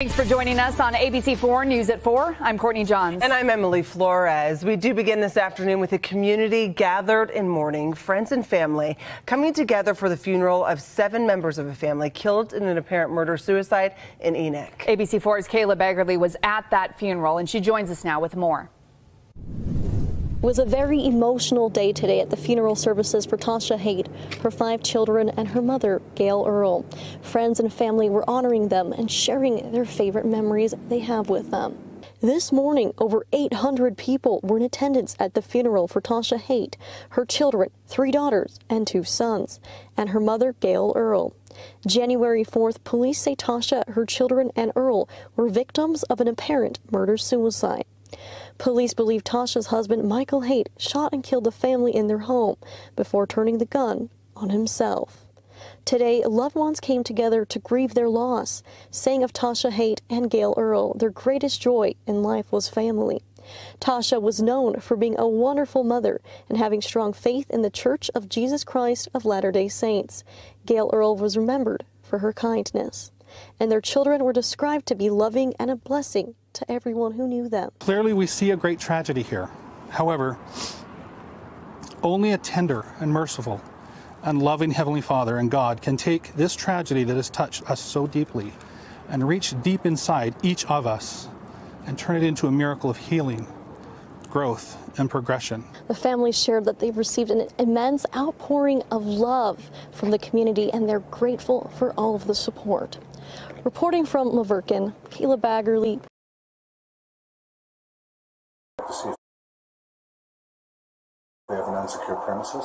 Thanks for joining us on ABC4 News at 4. I'm Courtney Johns. And I'm Emily Flores. We do begin this afternoon with a community gathered in mourning, friends and family coming together for the funeral of seven members of a family killed in an apparent murder suicide in Enoch. ABC4's Kayla Baggerly was at that funeral, and she joins us now with more was a very emotional day today at the funeral services for Tausha Haight, her five children, and her mother, Gail Earl. Friends and family were honoring them and sharing their favorite memories they have with them. This morning, over 800 people were in attendance at the funeral for Tausha Haight, her children, three daughters and two sons, and her mother, Gail Earl. January 4th, police say Tausha, her children, and Earl were victims of an apparent murder-suicide. Police believe Tausha's husband, Michael Haight, shot and killed the family in their home before turning the gun on himself. Today, loved ones came together to grieve their loss, saying of Tausha Haight and Gail Earl, their greatest joy in life was family. Tausha was known for being a wonderful mother and having strong faith in the Church of Jesus Christ of Latter-day Saints. Gail Earl was remembered for her kindness, and their children were described to be loving and a blessing to everyone who knew them. Clearly, we see a great tragedy here. However, only a tender and merciful and loving Heavenly Father and God can take this tragedy that has touched us so deeply and reach deep inside each of us and turn it into a miracle of healing, growth, and progression. The family shared that they've received an immense outpouring of love from the community and they're grateful for all of the support. Reporting from La Verkin, Kayla Baggerly, they have an unsecure premises.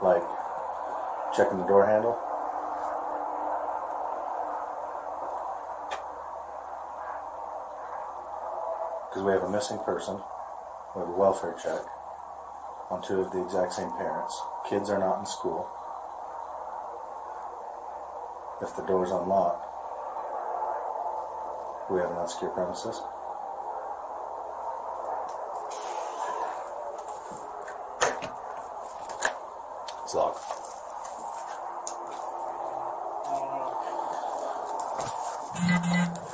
Like checking the door handle. Because we have a missing person, we have a welfare check on two of the exact same parents. Kids are not in school. If the door's unlocked, we have an unsecure premises. It's locked. We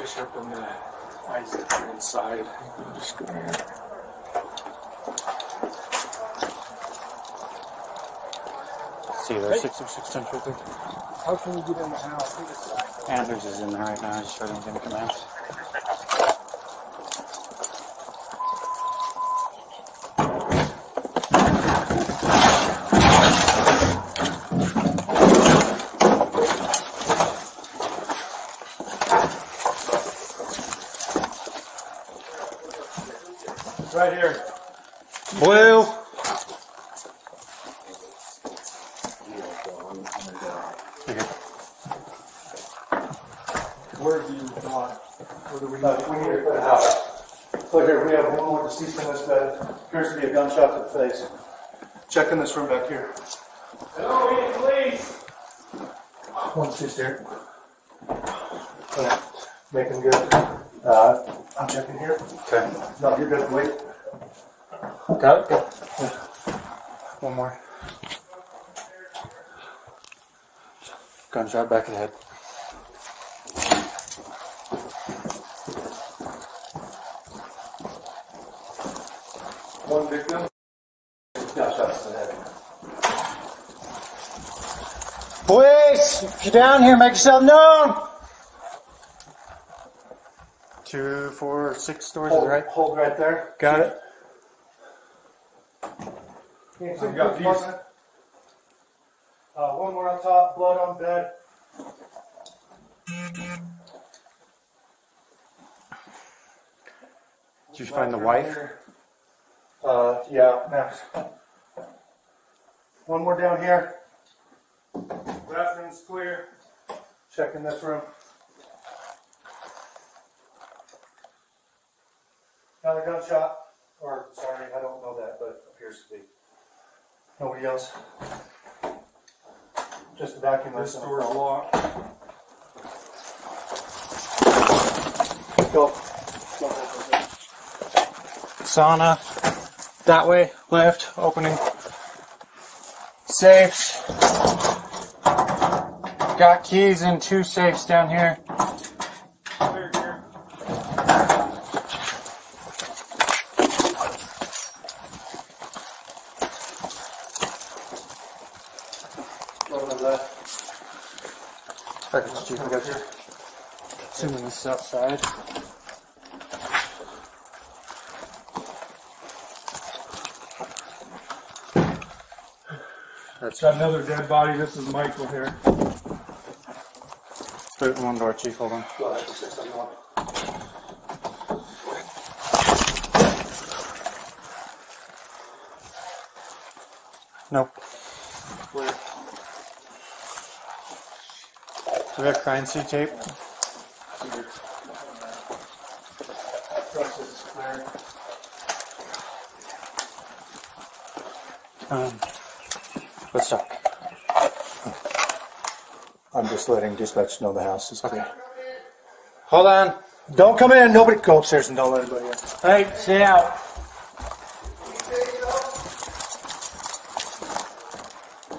the bishop and the Isaac inside. Just go here. See, there's 606 quickly. How can we get in the house? Anders is in there right now. I just heard him gonna come out. Right here. Blue! Where do you want? Where do we? we need to put a house. Look here, we have one more deceased in this bed. Appears to be a gunshot to the face. Check in this room back here. Hello, please. One deceased here. Okay, Making good. Uh, I'm checking here. Okay. No, you're good. Wait. Got it? Good. One more. Gunshot back of the head. One victim. Gunshots to the head. Police! If you're down here, make yourself known! Two, four, six stores, Hold, right? hold right there. Got it. Can you I've got see these. Uh, one more up top, blood on bed. Did you find the wife? Uh, yeah, Max. One more down here. Bathroom's clear. Checking this room. Another gunshot. Or, sorry, I don't know that, but appears to be. Nobody else. Just a vacuum. This door's locked. Go. Sauna. That way. Left. Opening. Safes. Got keys in two safes down here. Clear here. Go to the left. Package chief, I got here. Assuming this is outside. That's Got another dead body. This is Michael here. Put it in one door, chief. Hold on. Go ahead, six, seven, one. Nope. We got crime scene tape. Trust is clear. Um, let's talk. I'm just letting dispatch know the house is clear. Hold on. Don't come in. Nobody go upstairs and don't let anybody in. Hey, stay out.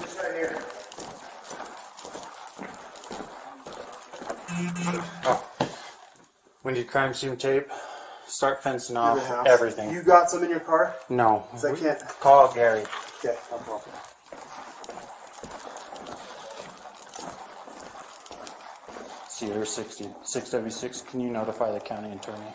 Just right here. We need crime scene tape. Start fencing The off everything. You got some in your car? no. 'Cause I can't. Call Gary. Cedar 60. 6W6, can you notify the county attorney?